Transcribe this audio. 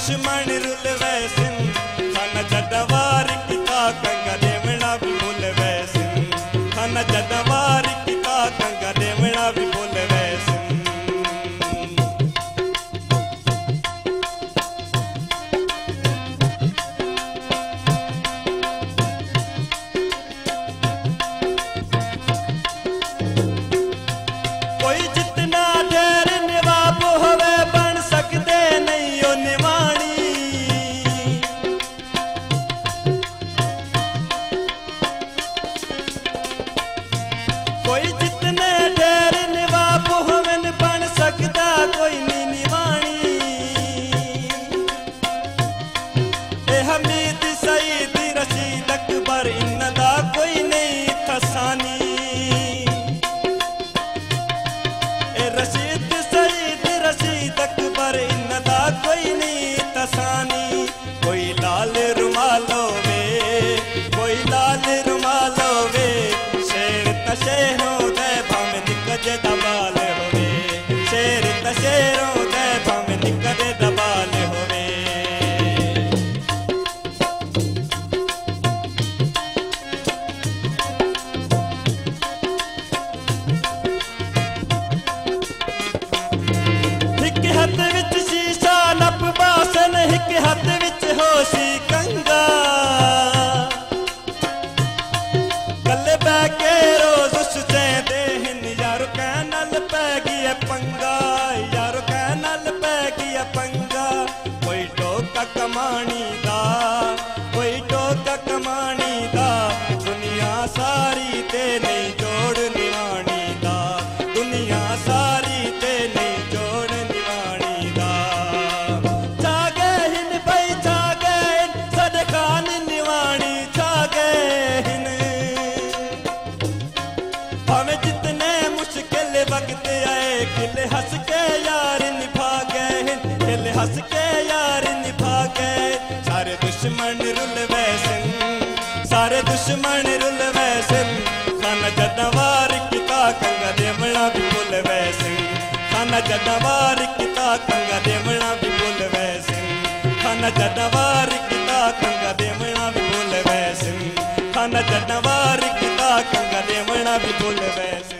Shimani કહેતા કોઈ ની વાણી એ હમીદ સઈદ રશીદ અકબર ઇનદા કોઈ નહીં થસાની એ રશીદ સઈદ રશીદ અકબર ઇનદા કોઈ નહીં થસાની ਸ਼ੇਰ ਤਸ਼ੇਰੋਂ ਦੇ ਭਾਵੇਂ ਨਿਕਜੇ ਦਬਾਲ ਹੋਵੇ ਇੱਕ ਹੱਥ ਵਿੱਚ ਸ਼ੀਸ਼ਾ ਨੱਪ ਬਾਸਨ ਇੱਕ ਹੱਥ ਵਿੱਚ ਹੋਸੀ ਕੰਗਾ ਕੱਲੇ ਬੈ ਕੇ गए खिल हंस के यार निभा गए खिल हंस के यार निभा गए सारे दुश्मन रुल वैसे सारे दुश्मन रुल वैसे खाना जदवार किता कंगा देवना भी भूल वैसे खाना जदवार किता कंगा देवना भी भूल वैसे खाना जदवार किता कंगा देवना भी भूल वैसे खाना जदवार किता कंगा देवना भी भूल वैसे